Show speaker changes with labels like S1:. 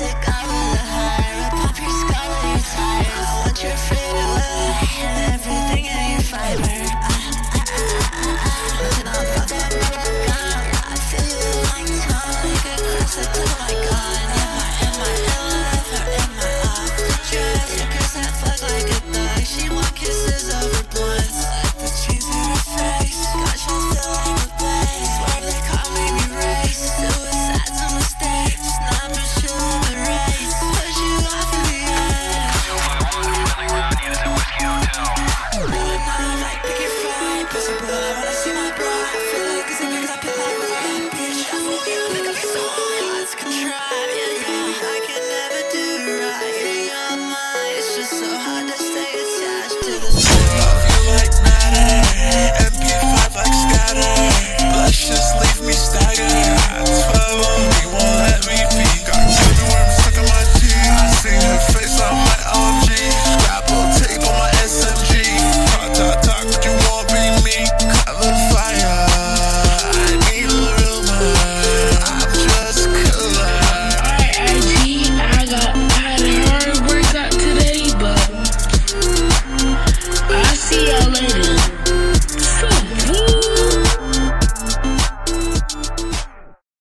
S1: sick Bye.